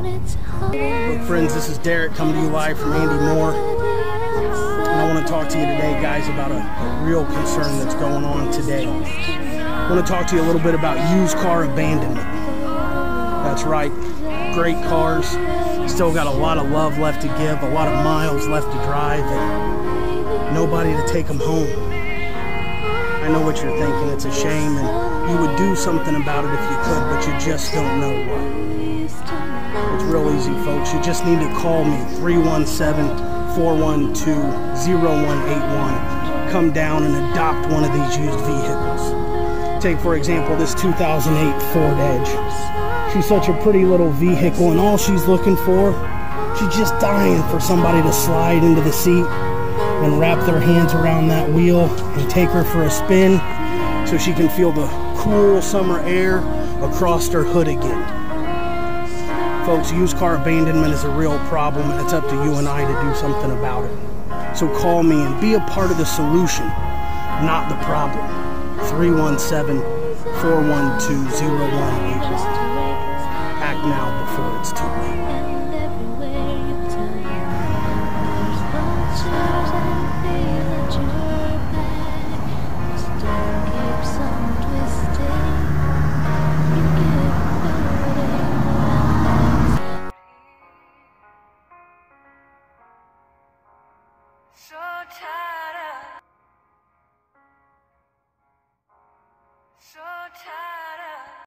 Friends. This is Derek coming to you live from Andy Mohr. And I want to talk to you today, guys, about a real concern that's going on today. I want to talk to you a little bit about used car abandonment. That's right, great cars, still got a lot of love left to give, a lot of miles left to drive, and nobody to take them home. I know what you're thinking, it's a shame, and you would do something about it if you could, but you just don't know what. It's real easy, folks. You just need to call me 317 412 0181. Come down and adopt one of these used vehicles. Take, for example, this 2008 Ford Edge. She's such a pretty little vehicle, and all she's looking for, she's just dying for somebody to slide into the seat and wrap their hands around that wheel and take her for a spin so she can feel the cool summer air across her hood again. Folks, used car abandonment is a real problem, and it's up to you and I to do something about it. So call me and be a part of the solution, not the problem. 317 412 0181. Act now before So tired of. So tired.